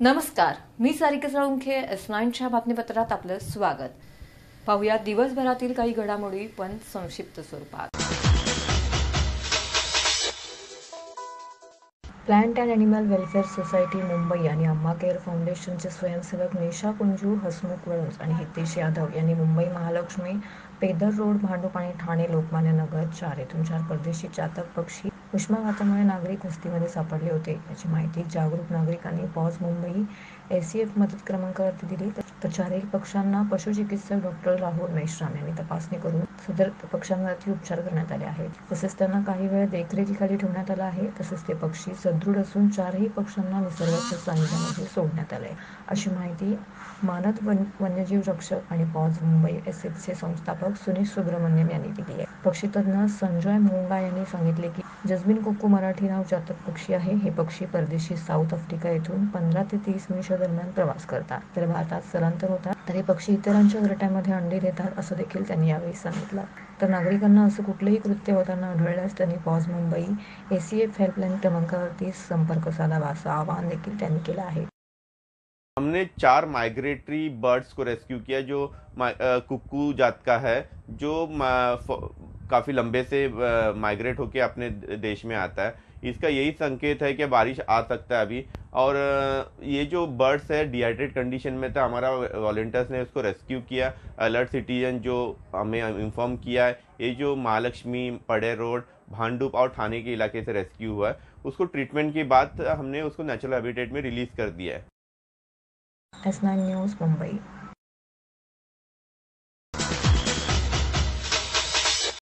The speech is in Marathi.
नमस्कार मी सारिका साळुंखे एस नाईनच्या बातमीपत्रात आपलं स्वागत. पाहूया दिवसभरातील काही घडामोडी पण संक्षिप्त स्वरूपात. Plant and animal welfare society Mumbai आणि अम्मा केअर फाउंडेशनचे स्वयंसेवक निशा कुंजू हसमुख वळूस आणि हितेश यादव यांनी मुंबई महालक्ष्मी पेदर रोड भांडूप आणि ठाणे लोकमान्य नगर चार येथून चार परदेशी चातक पक्षी उष्माघातामुळे नागरिक वस्तीमध्ये सापडले होते. याची माहिती जागरूक नागरिकांनी पॉज मुंबई एस सी एफ मदत क्रमांकावरती दिली. तर चारही पक्षांना पशुचिकित्सक डॉक्टर राहुल मेश्राम यांनी तपासणी करून सदर पक्षांवरती उपचार करण्यात आले आहेत. तसेच त्यांना काही वेळ देखरेखीखाली ठेवण्यात आला आहे. तसेच ते पक्षी सदृढ असून चारही पक्षांना निसर्गाच्या सानिध्यामध्ये सोडण्यात आले अशी माहिती मानद वन वन्यजीव रक्षक आणि पॉज मुंबई एस एफचे संस्थापक सुनील सुब्रमण्यम यांनी दिली आहे. पक्षीतज्ञ संजय मोंगा यांनी सांगितले की जस जस्मिन कोको मराठी नाव जातक पक्षी आहे. हे पक्षी परदेशी साऊथ आफ्रिका येथून पंधरा ते तीस दरम्यान प्रवास करतात. तर भारतात स्थलांतर होतात. तर हे पक्षी इतरांच्या घरट्यामध्ये अंडी देतात, असं देखील त्यांनी यावेळी सांगितलं. तर नागरिकांना असं कुठलंही कृत्य होताना आढळल्यास त्यांनी पॉज मुंबई एसीएफ हेल्पलाईन क्रमांकावरती संपर्क साधावा, असं आवाहन देखील त्यांनी केलं आहे. हमने चार माइग्रेटरी बर्ड्स को रेस्क्यू किया, जो कुक्कू जात का है, जो काफ़ी लंबे से माइग्रेट होके अपने देश में आता है। इसका यही संकेत है कि बारिश आ सकता है अभी। और ये जो बर्ड्स है डिहाइड्रेट कंडीशन में था हमारा वॉल्टियर्स ने उसको रेस्क्यू किया। अलर्ट सिटीजन जो हमें इन्फॉर्म किया है, ये जो महालक्ष्मी, पड़े रोड, भांडुप और थाने के इलाके से रेस्क्यू हुआ है, उसको ट्रीटमेंट के बाद हमने उसको नेचुरल हैबिटेट में रिलीज़ कर दिया है। न्यूज़, मुंबई।